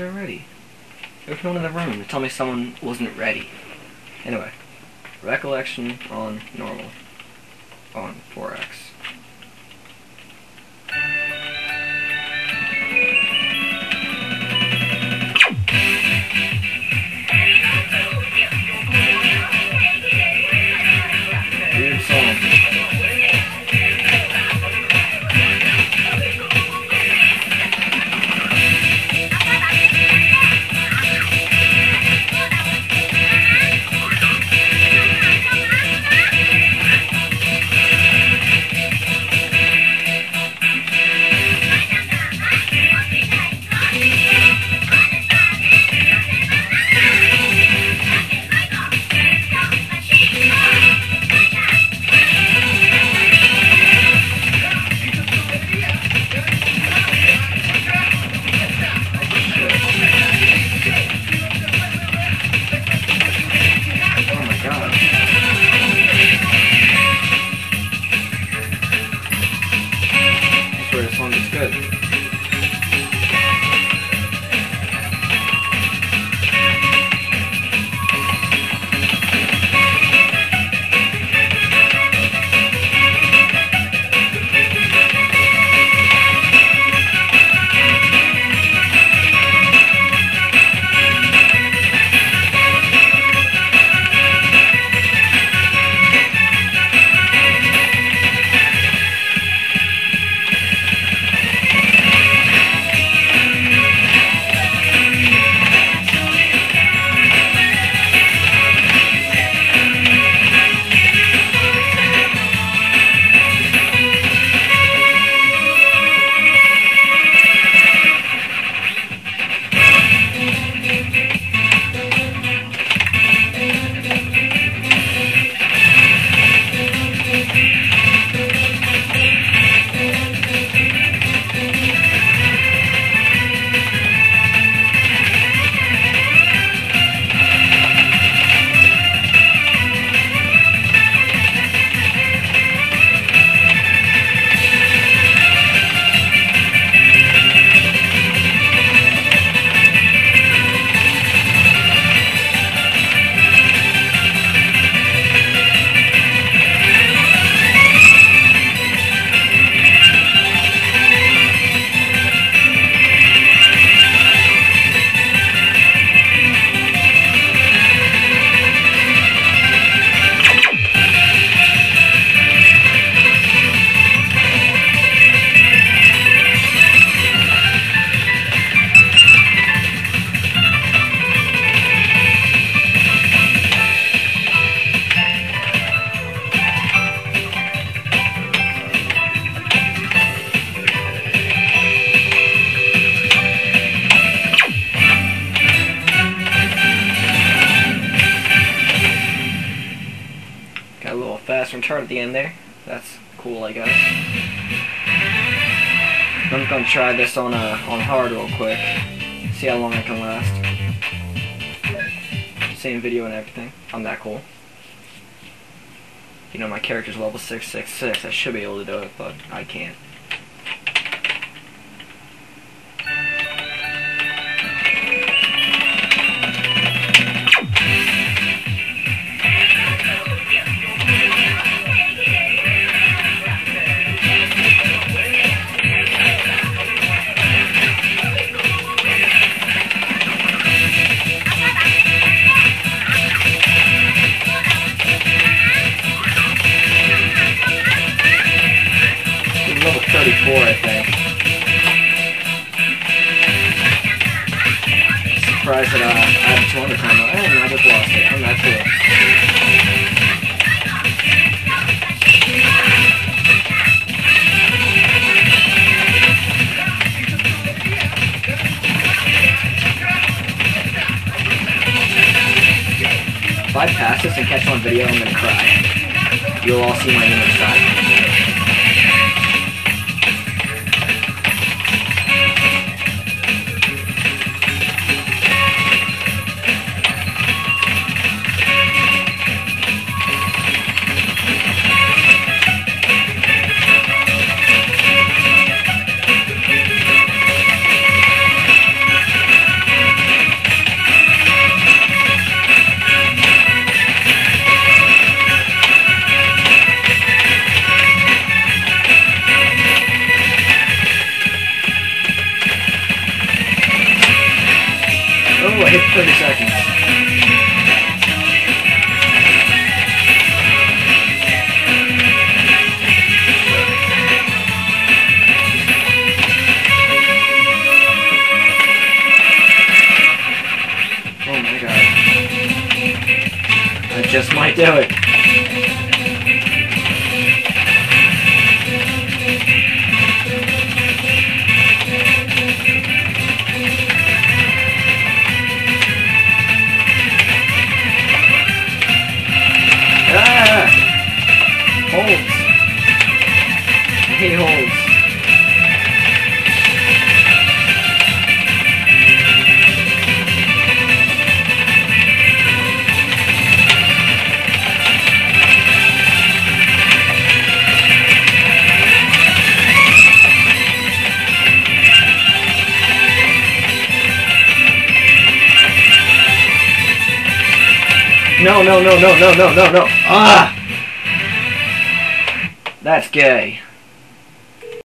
are ready. Everyone in the room to tell me someone wasn't ready. Anyway, recollection on normal on 4x. Fast return at the end there. That's cool, I guess. I'm gonna try this on uh, on hard real quick. See how long I can last. Same video and everything. I'm that cool. You know my character's level 666. I should be able to do it, but I can't. 34, I think. Surprised that uh, I have 200 time. And I just lost it. I'm not cool. If I pass this and catch on video, I'm gonna cry. You'll all see my inner side. 30 seconds. Oh my god. I just might do it. No, no, no, no, no, no, no, no. Ah! That's gay.